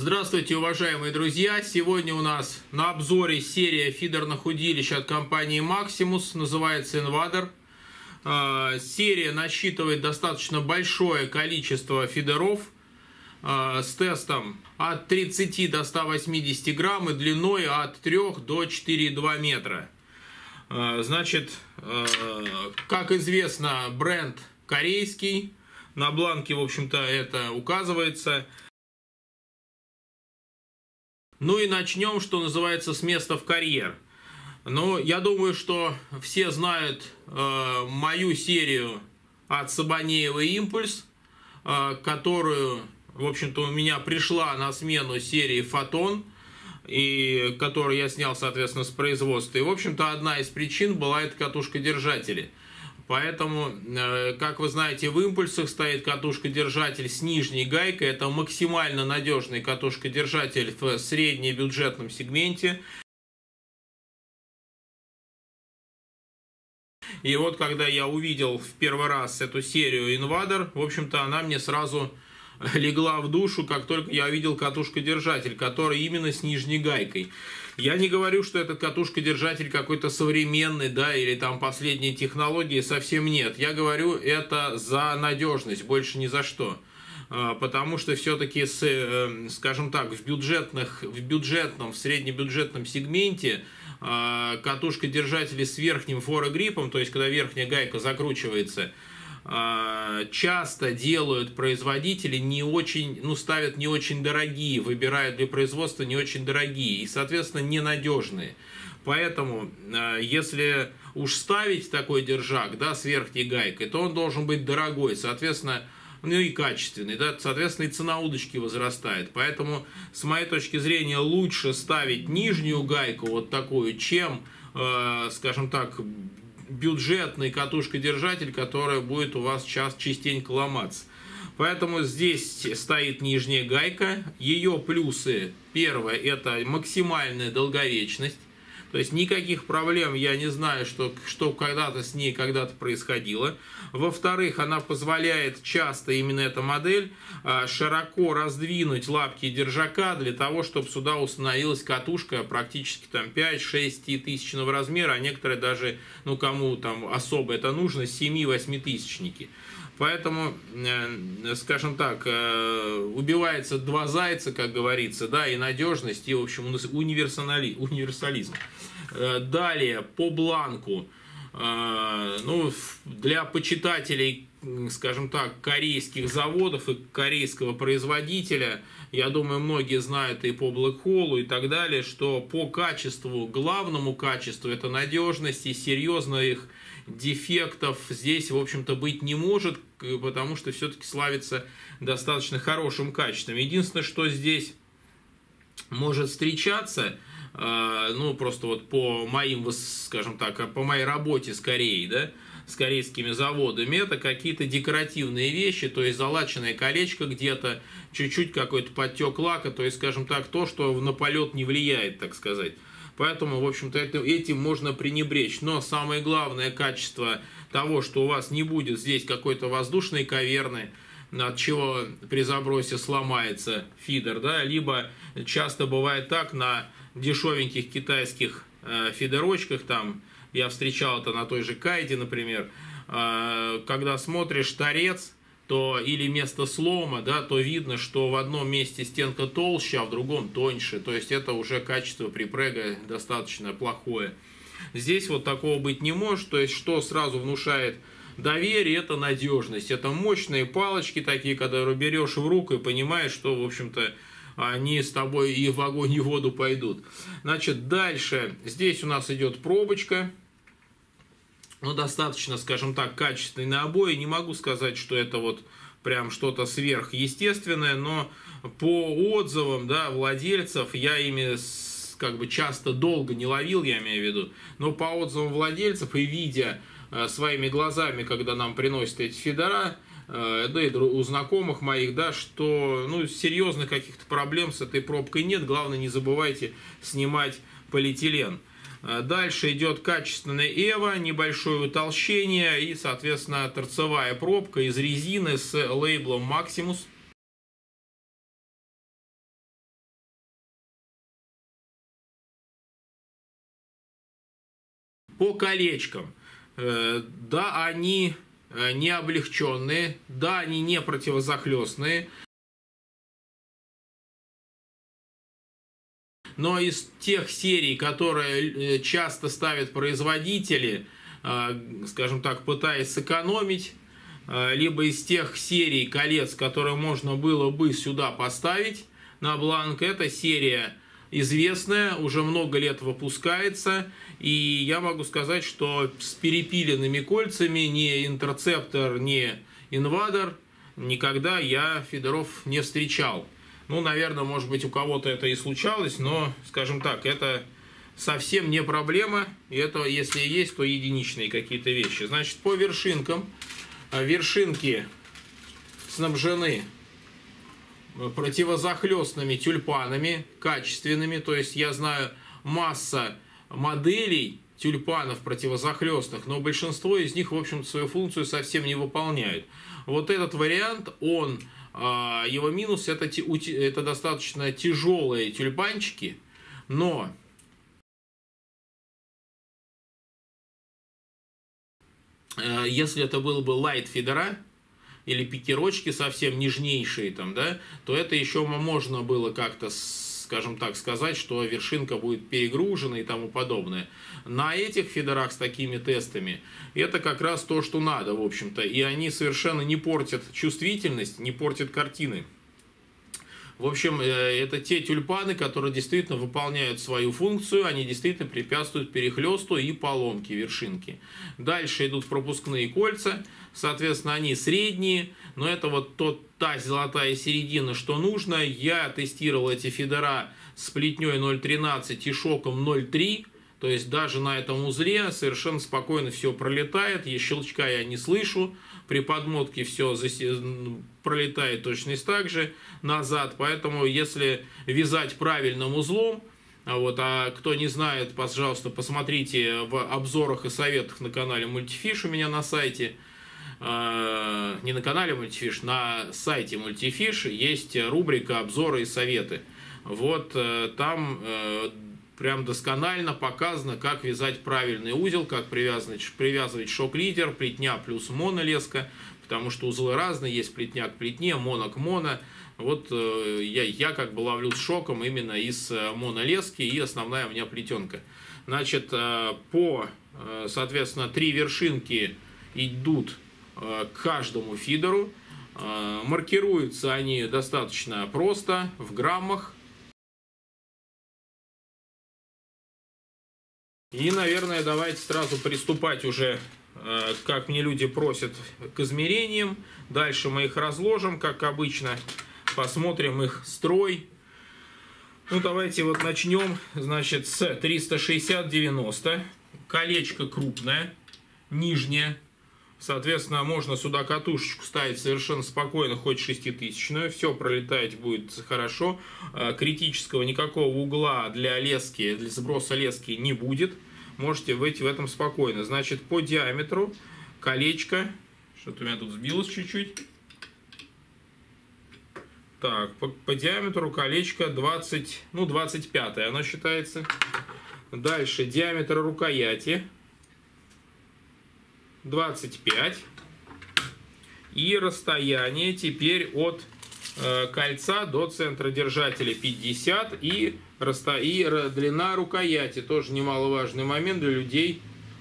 Здравствуйте, уважаемые друзья! Сегодня у нас на обзоре серия фидерных удилищ от компании Maximus, называется Invader. А, серия насчитывает достаточно большое количество фидеров а, с тестом от 30 до 180 грамм и длиной от 3 до 4,2 метра. А, значит, как известно, бренд корейский, на бланке, в общем-то, это указывается – ну и начнем, что называется, с места в карьер. Ну, я думаю, что все знают э, мою серию от Сабанеева «Импульс», э, которую, в общем-то, у меня пришла на смену серии «Фотон», и которую я снял, соответственно, с производства. И, в общем-то, одна из причин была эта катушка держатели. Поэтому, э, как вы знаете, в импульсах стоит катушка-держатель с нижней гайкой. Это максимально надежный катушка-держатель в среднебюджетном сегменте. И вот когда я увидел в первый раз эту серию Invader, в общем-то, она мне сразу легла в душу, как только я увидел катушка-держатель, который именно с нижней гайкой. Я не говорю, что этот катушка-держатель какой-то современный, да, или там последние технологии, совсем нет. Я говорю это за надежность, больше ни за что а, потому что все-таки, э, скажем так, в, бюджетных, в бюджетном, в среднебюджетном сегменте а, катушка-держатели с верхним форогриппом, то есть когда верхняя гайка закручивается, часто делают производители не очень, ну, ставят не очень дорогие, выбирают для производства не очень дорогие и, соответственно, ненадежные. Поэтому, а, если уж ставить такой держак, да, с верхней гайкой, то он должен быть дорогой, соответственно, ну и качественный, да, соответственно, и цена удочки возрастает. Поэтому, с моей точки зрения, лучше ставить нижнюю гайку вот такую, чем, э, скажем так, бюджетный катушка-держатель, которая будет у вас час частенько ломаться. Поэтому здесь стоит нижняя гайка. Ее плюсы. Первое – это максимальная долговечность. То есть никаких проблем я не знаю, что, что когда-то с ней когда-то происходило. Во-вторых, она позволяет часто, именно эта модель, а, широко раздвинуть лапки держака для того, чтобы сюда установилась катушка практически там 5-6 тысячного размера, а некоторые даже, ну кому там особо это нужно, 7-8 тысячники. Поэтому, э, скажем так, э, убивается два зайца, как говорится, да, и надежность, и, в общем, универсали, универсализм. Э, далее, по бланку. Ну, для почитателей, скажем так, корейских заводов и корейского производителя, я думаю, многие знают и по Black Hole и так далее, что по качеству, главному качеству, это надежность и серьезных дефектов здесь, в общем-то, быть не может, потому что все-таки славится достаточно хорошим качеством. Единственное, что здесь может встречаться, э, ну, просто вот по моим, скажем так, по моей работе с Кореей, да, с корейскими заводами, это какие-то декоративные вещи, то есть залаченное колечко где-то, чуть-чуть какой-то подтек лака, то есть, скажем так, то, что на полет не влияет, так сказать. Поэтому, в общем-то, этим можно пренебречь. Но самое главное качество того, что у вас не будет здесь какой-то воздушной каверны, от чего при забросе сломается фидер, да, либо часто бывает так на дешевеньких китайских э, фидерочках, там, я встречал это на той же Кайде, например, э, когда смотришь торец, то или место слома, да, то видно, что в одном месте стенка толще, а в другом тоньше. То есть это уже качество припрега достаточно плохое. Здесь вот такого быть не может. То есть что сразу внушает доверие, это надежность. Это мощные палочки такие, когда берешь в руку и понимаешь, что, в общем-то, они с тобой и в огонь, и в воду пойдут. Значит, дальше. Здесь у нас идет пробочка ну, достаточно, скажем так, качественный на обои. Не могу сказать, что это вот прям что-то сверхъестественное, но по отзывам да, владельцев я ими как бы часто долго не ловил, я имею в виду, но по отзывам владельцев и видя э, своими глазами, когда нам приносят эти фидера, э, да и у знакомых моих, да, что ну, серьезных каких-то проблем с этой пробкой нет. Главное, не забывайте снимать полиэтилен. Э, дальше идет качественная Эва, небольшое утолщение и, соответственно, торцевая пробка из резины с лейблом Максимус. По колечкам. Э, да, они э, не облегченные, да, они не противозахлестные, Но из тех серий, которые э, часто ставят производители, скажем так, пытаясь сэкономить, либо из тех серий колец, которые можно было бы сюда поставить на бланк, эта серия известная, уже много лет выпускается, и я могу сказать, что с перепиленными кольцами ни интерцептор, ни инвадер никогда я фидеров не встречал. Ну, наверное, может быть, у кого-то это и случалось, но, скажем так, это совсем не проблема. И это, если есть, то единичные какие-то вещи. Значит, по вершинкам. А, вершинки снабжены противозахлестными тюльпанами, качественными. То есть я знаю масса моделей тюльпанов противозахлестных, но большинство из них, в общем свою функцию совсем не выполняют. Вот этот вариант, он, его минус, это, это достаточно тяжелые тюльпанчики, но э, если это был бы лайт фидера, или пикерочки совсем нежнейшие там, да, то это еще можно было как-то скажем так, сказать, что вершинка будет перегружена и тому подобное. На этих фидерах с такими тестами это как раз то, что надо, в общем-то. И они совершенно не портят чувствительность, не портят картины. В общем, э, это те тюльпаны, которые действительно выполняют свою функцию, они действительно препятствуют перехлесту и поломке вершинки. Дальше идут пропускные кольца, соответственно, они средние, но это вот тот, та золотая середина, что нужно. Я тестировал эти фидера с плетней 0.13 и шоком 0.3, то есть даже на этом узле совершенно спокойно все пролетает, и щелчка я не слышу, при подмотке все пролетает точно так же назад, поэтому если вязать правильным узлом, а вот, а кто не знает, пожалуйста, посмотрите в обзорах и советах на канале Мультифиш у меня на сайте. Э, не на канале Мультифиш, на сайте Мультифиш есть рубрика обзоры и советы. Вот э, там э, прям досконально показано, как вязать правильный узел, как привязывать, привязывать шок-лидер, плетня плюс монолеска, потому что узлы разные, есть плетня к плетне, моно к моно. Вот э, я, я как бы ловлю с шоком именно из э, монолески и основная у меня плетенка. Значит, э, по, соответственно, три вершинки идут к каждому фидеру. Маркируются они достаточно просто, в граммах. И, наверное, давайте сразу приступать уже, э, как мне люди просят, к измерениям. Дальше мы их разложим, как обычно. Посмотрим их строй. Ну, давайте вот начнем, значит, с 360-90. Колечко крупное, нижнее. Соответственно, можно сюда катушечку ставить совершенно спокойно, хоть шеститысячную. Все пролетать будет хорошо. Э, критического никакого угла для лески, для сброса лески не будет. Можете быть в этом спокойно. Значит, по диаметру колечко. Что-то у меня тут сбилось чуть-чуть. Так, по, по диаметру колечко 20, ну 25 оно считается. Дальше диаметр рукояти 25. И расстояние теперь от кольца до центра держателя 50. И, и длина рукояти, тоже немаловажный момент для людей,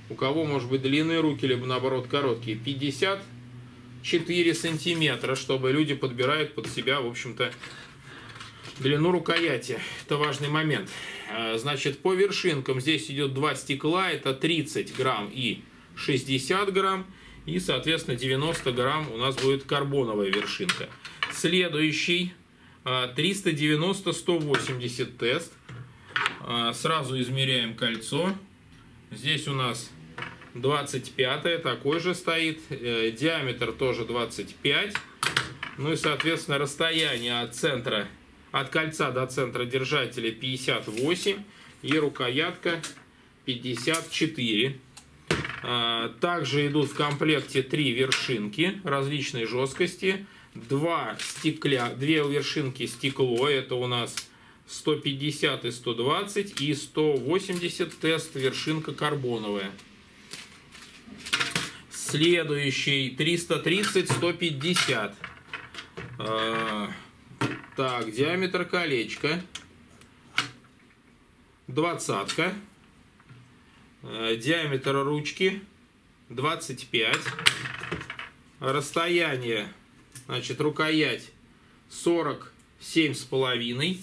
у кого может быть длинные руки, либо наоборот короткие. 54 сантиметра, чтобы люди подбирают под себя, в общем-то, длину рукояти. Это важный момент. Э, значит, по вершинкам здесь идет два стекла, это 30 грамм и 60 грамм. И, соответственно, 90 грамм у нас будет карбоновая вершинка. Следующий 390-180 а, тест. А, сразу измеряем кольцо. Здесь у нас 25 такой же стоит. Э, диаметр тоже 25. Ну и, соответственно, расстояние от центра, от кольца до центра держателя 58. И рукоятка 54. А, также идут в комплекте три вершинки различной жесткости. Два стекля, две вершинки стекло, это у нас 150 и 120 и 180 тест вершинка карбоновая. Следующий 330 150. А, так, диаметр колечка. Двадцатка. А, диаметр ручки 25. Расстояние, значит, рукоять 47 с половиной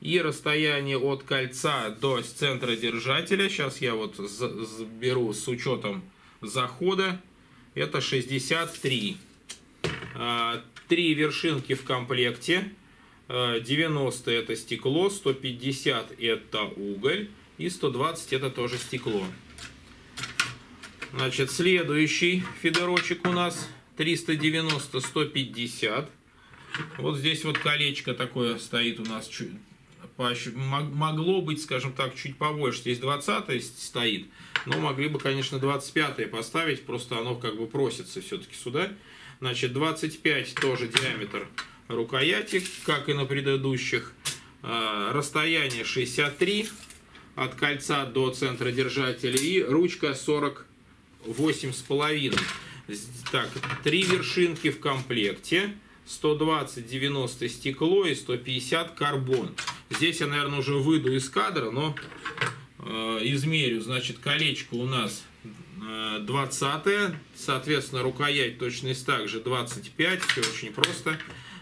и расстояние от кольца до центра держателя, сейчас я вот беру с учетом захода, это 63. А, три вершинки в комплекте, 90 а, это стекло, 150 это уголь и 120 это тоже стекло. Значит, следующий фидерочек у нас 390-150. Вот здесь вот колечко такое стоит у нас могло быть, скажем так, чуть побольше. Здесь 20 стоит, но могли бы, конечно, 25 поставить, просто оно как бы просится все-таки сюда. Значит, 25 тоже диаметр рукояти, как и на предыдущих. А, расстояние 63 от кольца до центра держателя и ручка 48 с половиной. Так, три вершинки в комплекте. 120, 90 стекло и 150 карбон. Здесь я, наверное, уже выйду из кадра, но э, измерю. Значит, колечко у нас э, 20 соответственно, рукоять точность также 25, все очень просто.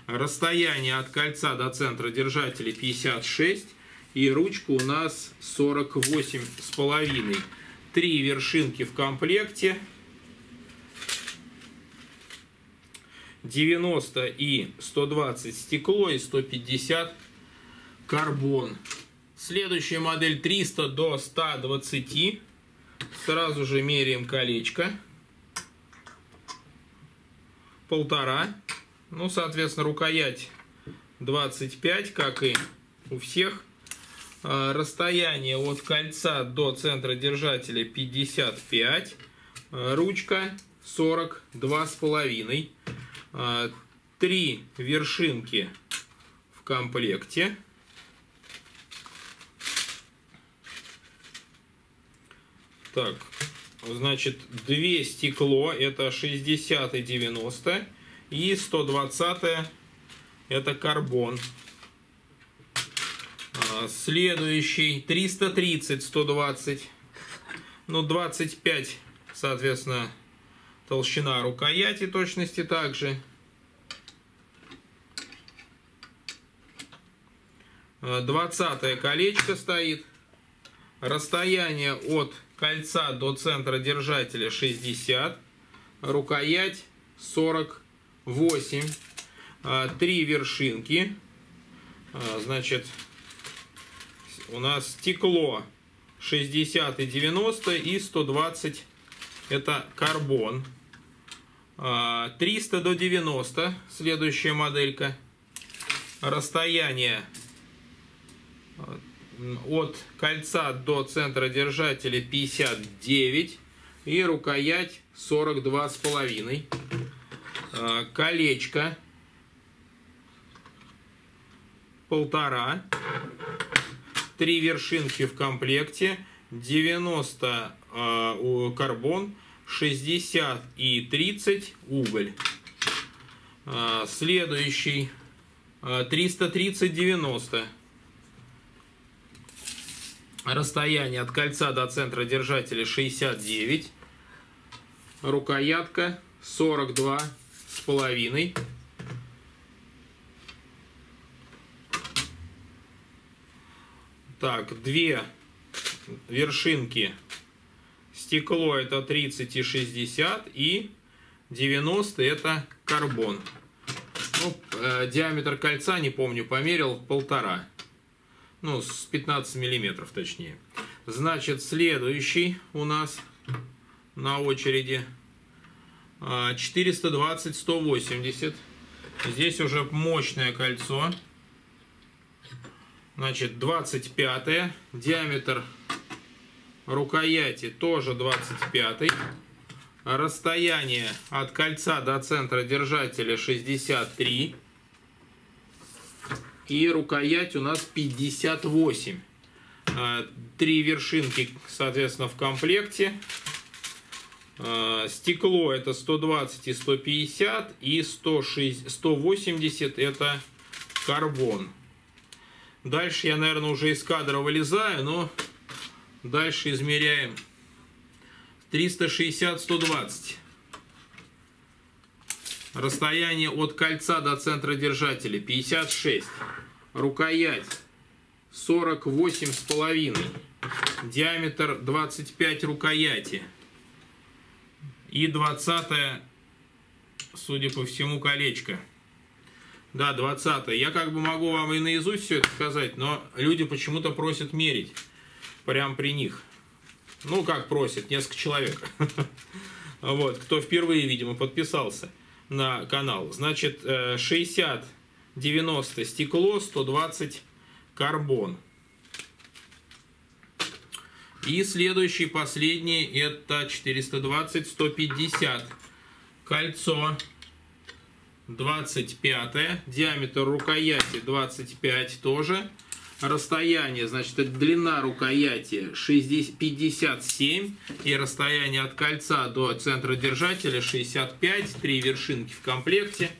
Расстояние от кольца до центра держателя 56 и ручка у нас 48 с половиной. Три вершинки в комплекте. 90 и 120 стекло и 150 карбон. Следующая модель 300 до 120. Сразу же меряем колечко. Полтора. Ну, соответственно, рукоять 25, как и у всех. А, расстояние от кольца до центра держателя 55. А, ручка 42 с половиной. А, три вершинки в комплекте. Так, значит, две стекло, это 60 и 90, и 120 это карбон. А, следующий 330, 120, ну 25, соответственно, толщина рукояти точности также. 20 колечко стоит. Расстояние от кольца до центра держателя 60, рукоять 48, а, три вершинки, а, значит, у нас стекло 60 и 90 и 120 это карбон. 300 а, до 90, следующая моделька. Расстояние от кольца до центра держателя 59 и рукоять 42 с половиной. А, колечко полтора. Три вершинки в комплекте. 90 э, карбон, 60 и 30 уголь. Э, следующий э, 330-90. Расстояние от кольца до центра держателя 69. Рукоятка 42 с половиной. Так, две вершинки. Стекло это 30 и 60 и 90 это карбон. Ну, э, диаметр кольца, не помню, померил полтора ну, с 15 миллиметров точнее. Значит, следующий у нас на очереди 420-180. А, Здесь уже мощное кольцо. Значит, 25 диаметр рукояти тоже 25 расстояние от кольца до центра держателя 63 И рукоять у нас 58. А, три вершинки, соответственно, в комплекте. А, стекло это 120 и 150 и 160, 180 это карбон. Дальше я, наверное, уже из кадра вылезаю, но дальше измеряем 360-120. Расстояние от кольца до центра держателя 56. Рукоять 48 с половиной. Диаметр 25 рукояти. И 20 судя по всему, колечко. Да, 20 Я как бы могу вам и наизусть все это сказать, но люди почему-то просят мерить. Прям при них. Ну, как просят, несколько человек. Вот, кто впервые, видимо, подписался на канал. Значит, 60, э, 90 стекло, 120 карбон. И следующий, последний, это 420, 150. Кольцо 25, диаметр рукояти 25 тоже. Расстояние, значит, длина рукояти 60, 57 и расстояние от кольца до центра держателя 65, три вершинки в комплекте.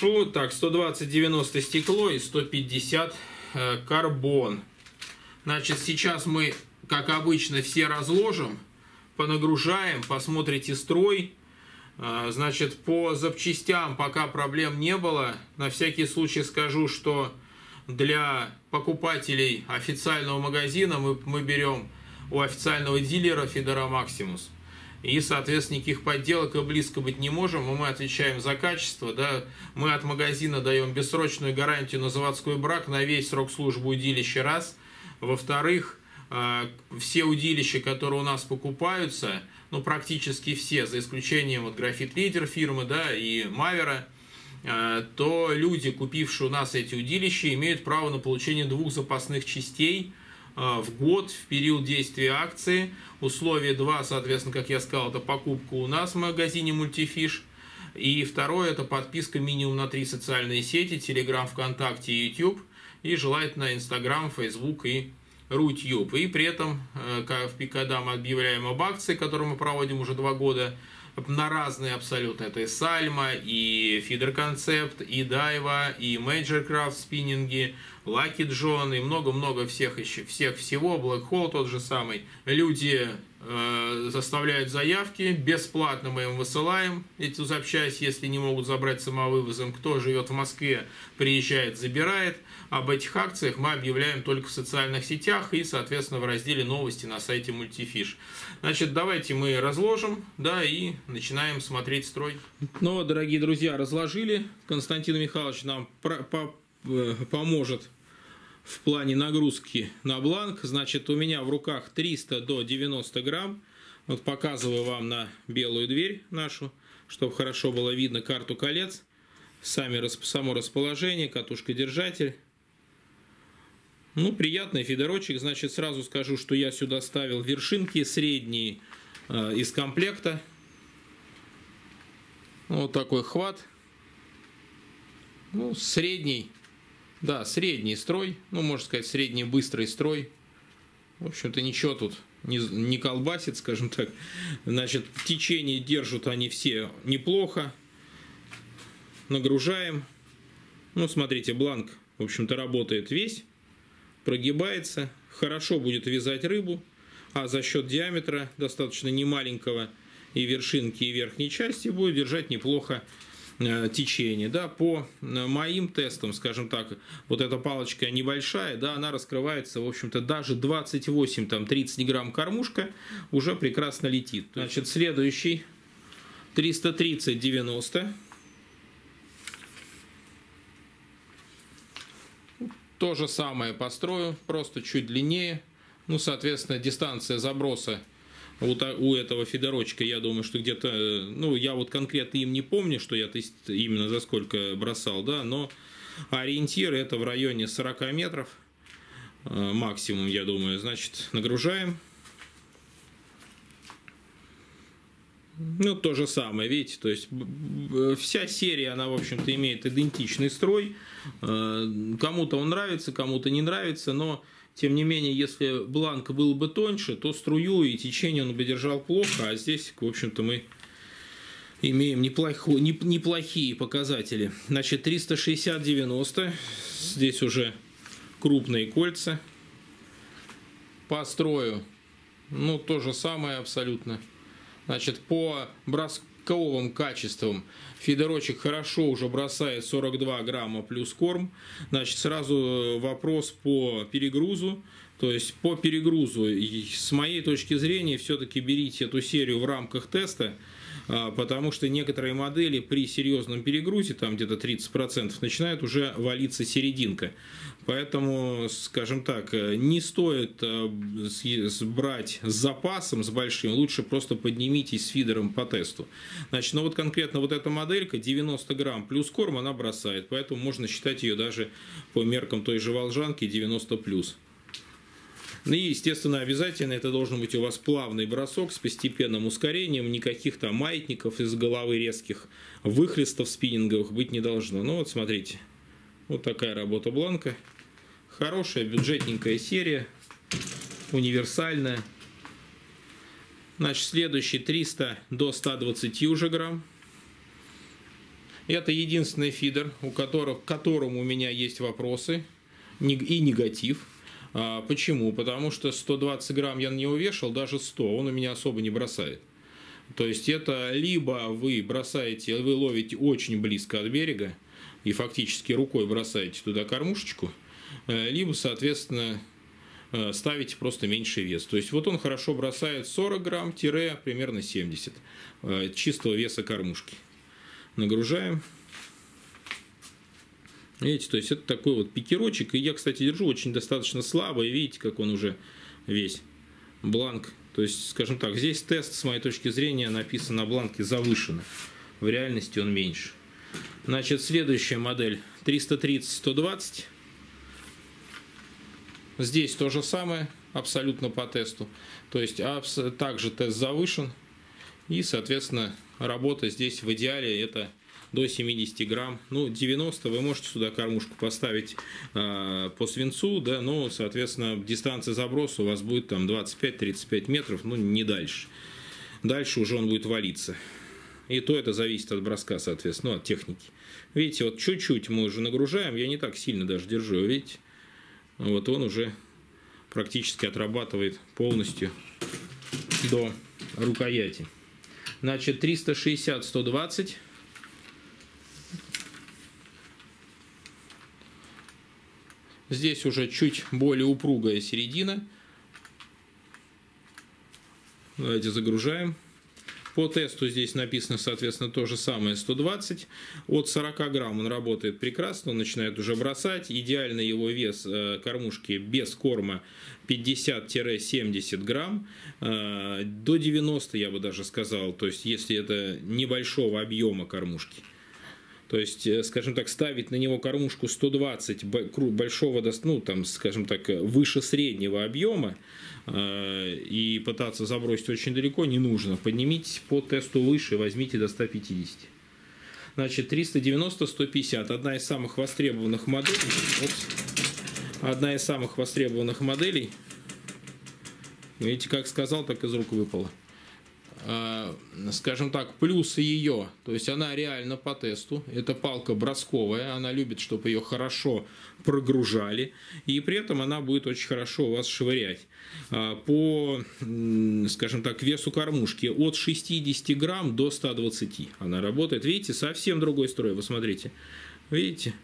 Вот так, 120-90 стекло и 150 э, карбон. Значит, сейчас мы, как обычно, все разложим, понагружаем, посмотрите строй. Э, значит, по запчастям пока проблем не было. На всякий случай скажу, что для покупателей официального магазина мы, мы берем у официального дилера Федора Максимус. И, соответственно, никаких подделок и близко быть не можем, мы отвечаем за качество, да, мы от магазина даем бессрочную гарантию на заводской брак на весь срок службы удилища раз, во-вторых, а, все удилища, которые у нас покупаются, ну, практически все, за исключением вот графит лидер фирмы, да, и Мавера, а, то люди, купившие у нас эти удилища, имеют право на получение двух запасных частей – а, в год в период действия акции. Условие 2, соответственно, как я сказал, это покупка у нас в магазине Мультифиш. И второе, это подписка минимум на три социальные сети, Telegram, ВКонтакте и YouTube. И желательно Instagram, Facebook и Рутюб. И при этом, э, когда мы объявляем об акции, которую мы проводим уже два года, на разные абсолютно. Это и Сальма, и Фидер Концепт, и Дайва, и Major Craft спиннинги, Lucky Джон и много-много всех еще, всех всего, Black Hole тот же самый. Люди э, заставляют заявки, бесплатно мы им высылаем эту запчасть, если не могут забрать самовывозом. Кто живет в Москве, приезжает, забирает. Об этих акциях мы объявляем только в социальных сетях и, соответственно, в разделе новости на сайте Мультифиш. Значит, давайте мы разложим, да, и начинаем смотреть строй. Ну, дорогие друзья, разложили. Константин Михайлович нам э, поможет в плане нагрузки на бланк. Значит, у меня в руках 300 до 90 грамм. Вот показываю вам на белую дверь нашу, чтобы хорошо было видно карту колец. Сами, само расположение, катушка-держатель. Ну, приятный фидерочек. Значит, сразу скажу, что я сюда ставил вершинки средние э, из комплекта. Вот такой хват. Ну, средний да, средний строй, ну, можно сказать, средний быстрый строй. В общем-то, ничего тут не, не колбасит, скажем так. Значит, течение держат они все неплохо. Нагружаем. Ну, смотрите, бланк, в общем-то, работает весь. Прогибается. Хорошо будет вязать рыбу. А за счет диаметра, достаточно немаленького, и вершинки, и верхней части, будет держать неплохо Э, течение. Да, по э, моим тестам, скажем так, вот эта палочка небольшая, да, она раскрывается, в общем-то, даже 28, там, 30 грамм кормушка уже прекрасно летит. Значит, следующий 330-90. То же самое построю, просто чуть длиннее. Ну, соответственно, дистанция заброса у, у этого Федорочка, я думаю, что где-то, ну, я вот конкретно им не помню, что я именно за сколько бросал, да, но ориентир это в районе 40 метров э, максимум, я думаю. Значит, нагружаем. Ну, то же самое, видите, то есть вся серия, она, в общем-то, имеет идентичный строй. Э, кому-то он нравится, кому-то не нравится, но, тем не менее, если бланк был бы тоньше, то струю и течение он бы держал плохо, а здесь, в общем-то, мы имеем неплохо, неплохие показатели. Значит, 360-90, здесь уже крупные кольца. По строю, ну, то же самое абсолютно. Значит, по бросковым качествам фидерочек хорошо уже бросает 42 грамма плюс корм. Значит, сразу э, вопрос по перегрузу. То есть по перегрузу, с моей точки зрения, все-таки берите эту серию в рамках теста, потому что некоторые модели при серьезном перегрузе, там где-то 30%, начинает уже валиться серединка. Поэтому, скажем так, э, не стоит э, брать с запасом, с большим, лучше просто поднимитесь с фидером по тесту. Значит, ну вот конкретно вот эта моделька 90 грамм плюс корм она бросает, поэтому можно считать ее даже по меркам той же волжанки 90 плюс. Ну и, естественно, обязательно это должен быть у вас плавный бросок с постепенным ускорением, никаких там маятников из головы резких, выхлестов спиннинговых быть не должно. Ну вот смотрите, вот такая работа бланка. Хорошая, бюджетненькая серия, универсальная. Значит, следующий 300 до 120 уже грамм. Это единственный фидер, у которого, к которому у меня есть вопросы и негатив. А, почему? Потому что 120 грамм я на него вешал, даже 100, он у меня особо не бросает. То есть это либо вы бросаете, вы ловите очень близко от берега и фактически рукой бросаете туда кормушечку, э, либо, соответственно, э, ставите просто меньший вес. То есть вот он хорошо бросает 40 грамм, тире примерно 70 э, чистого веса кормушки. Нагружаем. Видите, то есть это такой вот пикерочек. И я, кстати, держу очень достаточно слабо. И видите, как он уже весь бланк. То есть, скажем так, здесь тест, с моей точки зрения, написан на бланке завышенно. В реальности он меньше. Значит, следующая модель 330-120. Здесь то же самое, абсолютно по тесту. То есть, также тест завышен. И, соответственно, работа здесь в идеале это до 70 грамм. Ну, 90 вы можете сюда кормушку поставить э, по свинцу, да, но, соответственно, дистанция заброса у вас будет там 25-35 метров, ну, не дальше. Дальше уже он будет валиться. И то это зависит от броска, соответственно, ну, от техники. Видите, вот чуть-чуть мы уже нагружаем, я не так сильно даже держу, видите? Вот он уже практически отрабатывает полностью до рукояти. Значит, 360-120 Здесь уже чуть более упругая середина. Давайте загружаем. По тесту здесь написано, соответственно, то же самое 120. От 40 грамм он работает прекрасно, он начинает уже бросать. Идеальный его вес э, кормушки без корма 50-70 грамм. Э, до 90 я бы даже сказал, то есть если это небольшого объема кормушки. То есть, э, скажем так, ставить на него кормушку 120 большого, ну, там, скажем так, выше среднего объема э, и пытаться забросить очень далеко не нужно. Поднимитесь по тесту выше, возьмите до 150. Значит, 390-150. Одна из самых востребованных моделей. Вот, одна из самых востребованных моделей. Видите, как сказал, так из рук выпало. Э, скажем так, плюсы ее, то есть она реально по тесту, это палка бросковая, она любит, чтобы ее хорошо прогружали, и при этом она будет очень хорошо у вас швырять. Э, по, скажем так, весу кормушки от 60 грамм до 120 она работает. Видите, совсем другой строй, вы смотрите. Видите?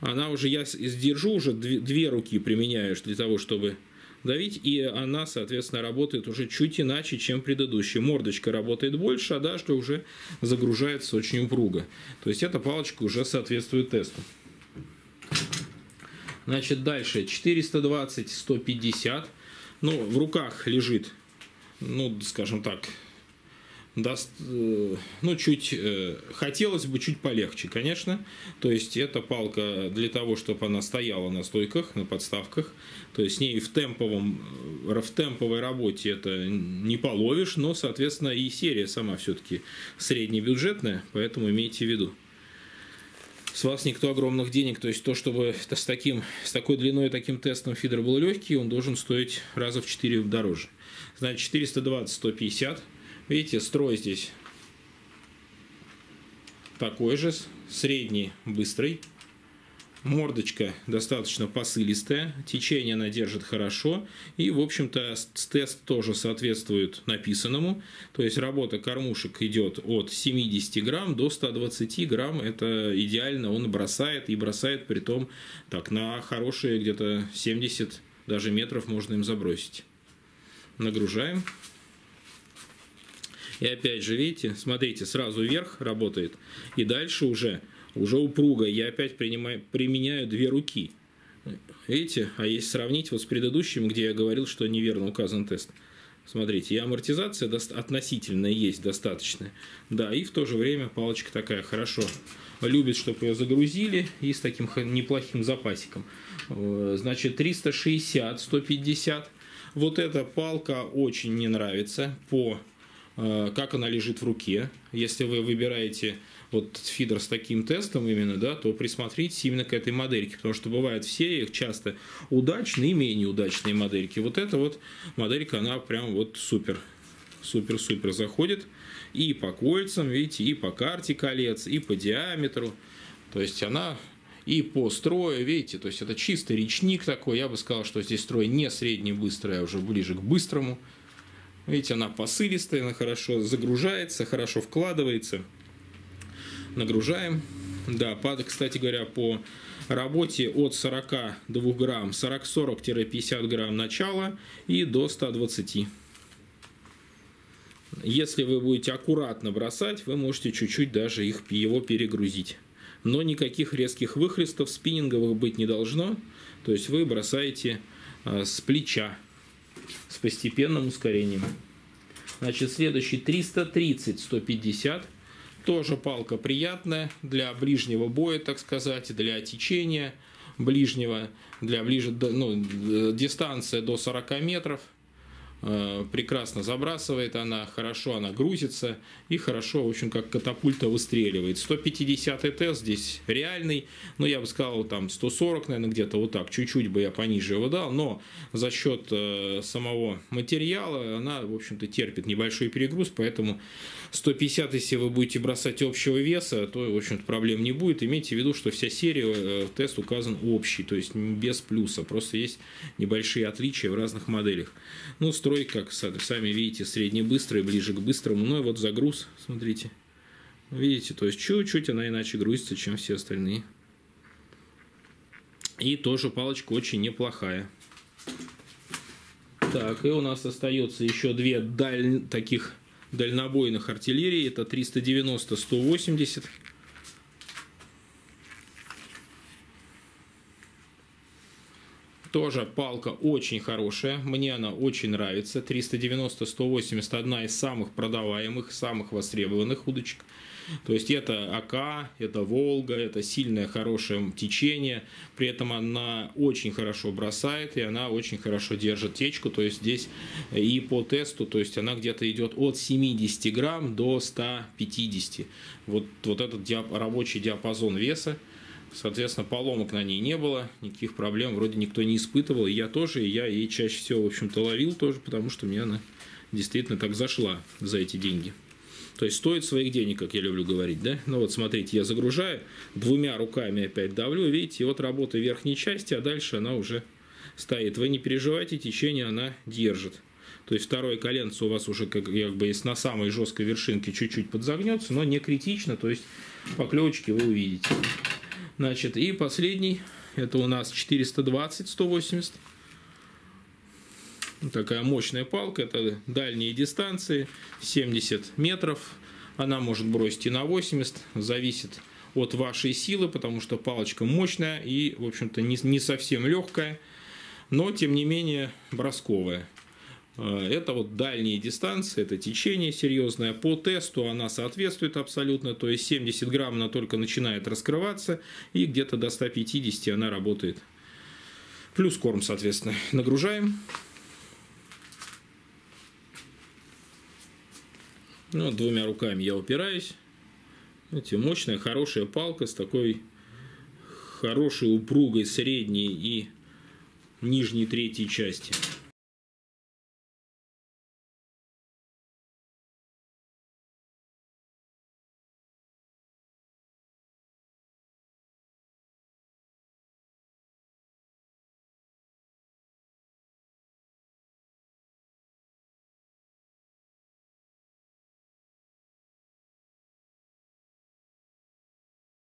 Она уже, я держу уже две руки применяю для того, чтобы давить, и она, соответственно, работает уже чуть иначе, чем предыдущая. Мордочка работает больше, а дашка уже загружается очень упруго. То есть эта палочка уже соответствует тесту. Значит, дальше 420-150. Ну, в руках лежит, ну, скажем так, даст, э, ну, чуть, э, хотелось бы чуть полегче, конечно. То есть, эта палка для того, чтобы она стояла на стойках, на подставках. То есть, с ней в, темповом, э, в темповой работе это не половишь, но, соответственно, и серия сама все-таки среднебюджетная, поэтому имейте в виду. С вас никто огромных денег, то есть то, чтобы с, таким, с такой длиной, таким тестом фидер был легкий, он должен стоить раза в 4 дороже. Значит, 420-150 Видите, строй здесь такой же, средний, быстрый. Мордочка достаточно посылистая, течение она держит хорошо. И, в общем-то, тест тоже соответствует написанному. То есть работа кормушек идет от 70 грамм до 120 грамм. Это идеально, он бросает и бросает при том так на хорошие где-то 70 даже метров можно им забросить. Нагружаем. И опять же, видите, смотрите, сразу вверх работает. И дальше уже, уже упруго. Я опять принимаю, применяю две руки. Видите? А если сравнить вот с предыдущим, где я говорил, что неверно указан тест. Смотрите, и амортизация относительно есть достаточная. Да, и в то же время палочка такая хорошо любит, чтобы ее загрузили и с таким неплохим запасиком. Э, значит, 360, 150. Вот эта палка очень мне нравится по как она лежит в руке. Если вы выбираете вот фидер с таким тестом именно, да, то присмотритесь именно к этой модельке, потому что бывают все их часто удачные и менее удачные модельки. Вот эта вот моделька, она прям вот супер, супер-супер заходит и по кольцам, видите, и по карте колец, и по диаметру. То есть она и по строю, видите, то есть это чистый речник такой. Я бы сказал, что здесь строй не средний быстрый, а уже ближе к быстрому. Видите, она посылистая, она хорошо загружается, хорошо вкладывается. Нагружаем. Да, кстати говоря, по работе от 42 грамм, 40-40-50 грамм начала и до 120. Если вы будете аккуратно бросать, вы можете чуть-чуть даже их, его перегрузить. Но никаких резких выхлестов спиннинговых быть не должно. То есть вы бросаете а, с плеча с постепенным ускорением. Значит, следующий 330-150. Тоже палка приятная для ближнего боя, так сказать, для течения ближнего, для ближе, ну, э, дистанция до 40 метров – Э, прекрасно забрасывает она, хорошо она грузится и хорошо, в общем, как катапульта выстреливает. 150 тест здесь реальный, но ну, я бы сказал, там 140, наверное, где-то вот так, чуть-чуть бы я пониже его дал, но за счет э, самого материала она, в общем-то, терпит небольшой перегруз, поэтому 150, если вы будете бросать общего веса, то, в общем-то, проблем не будет. Имейте в виду, что вся серия э, тест указан общий, то есть без плюса, просто есть небольшие отличия в разных моделях. Ну, строй как сами видите, среднебыстрый, ближе к быстрому. Ну и вот загруз, смотрите. Ну, видите, то есть чуть-чуть она иначе грузится, чем все остальные. И тоже палочка очень неплохая. Так, и у нас остается еще две даль... таких дальнобойных артиллерии. Это 390-180. Тоже палка очень хорошая, мне она очень нравится. 390-180 одна из самых продаваемых, самых востребованных удочек. То есть это АК, это Волга, это сильное хорошее течение. При этом она очень хорошо бросает и она очень хорошо держит течку. То есть здесь и по тесту, то есть она где-то идет от 70 грамм до 150. Вот, вот этот диап рабочий диапазон веса. Соответственно, поломок на ней не было, никаких проблем вроде никто не испытывал. И я тоже, и я ей чаще всего, в общем-то, ловил тоже, потому что мне она действительно так зашла за эти деньги. То есть стоит своих денег, как я люблю говорить, да? Ну вот смотрите, я загружаю, двумя руками опять давлю, видите, вот работа верхней части, а дальше она уже стоит. Вы не переживайте, течение она держит. То есть второе коленце у вас уже как, как бы на самой жесткой вершинке чуть-чуть подзагнется, но не критично, то есть поклевочки вы увидите. Значит, и последний, это у нас 420-180. Такая мощная палка, это дальние дистанции, 70 метров. Она может бросить и на 80, зависит от вашей силы, потому что палочка мощная и, в общем-то, не, не совсем легкая, но, тем не менее, бросковая. Э, это вот дальние дистанции, это течение серьезное. По тесту она соответствует абсолютно, то есть 70 грамм она только начинает раскрываться, и где-то до 150 она работает. Плюс корм, соответственно. Нагружаем. Ну, двумя руками я упираюсь. Видите, мощная, хорошая палка с такой хорошей упругой средней и нижней третьей части.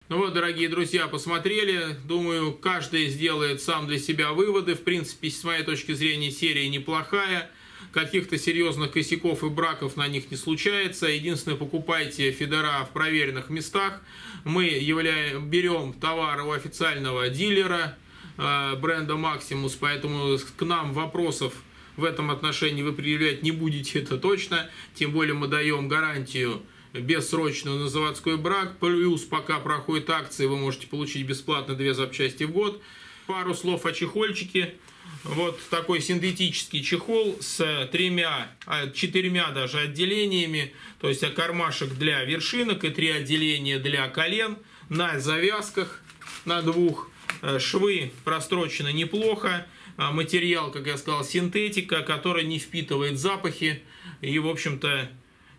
Ну вот, дорогие друзья, посмотрели. Думаю, каждый сделает сам для себя выводы. В принципе, с моей точки зрения, серия неплохая. Каких-то серьезных косяков и браков на них не случается. Единственное, покупайте фидера в проверенных местах. Мы являем, берем товар у официального дилера э, бренда Maximus, поэтому к нам вопросов в этом отношении вы предъявлять не будете, это точно. Тем более мы даем гарантию бессрочную на заводской брак. Плюс, пока проходит акции, вы можете получить бесплатно две запчасти в год. Пару слов о чехольчике. Вот такой синтетический чехол с тремя, а, четырьмя даже отделениями. То есть кармашек для вершинок и три отделения для колен. На завязках, на двух. Э, швы прострочены неплохо. А, материал, как я сказал, синтетика, который не впитывает запахи и, в общем-то,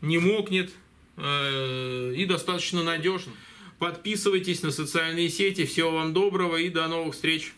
не мокнет. Э, и достаточно надежно. Подписывайтесь на социальные сети. Всего вам доброго и до новых встреч.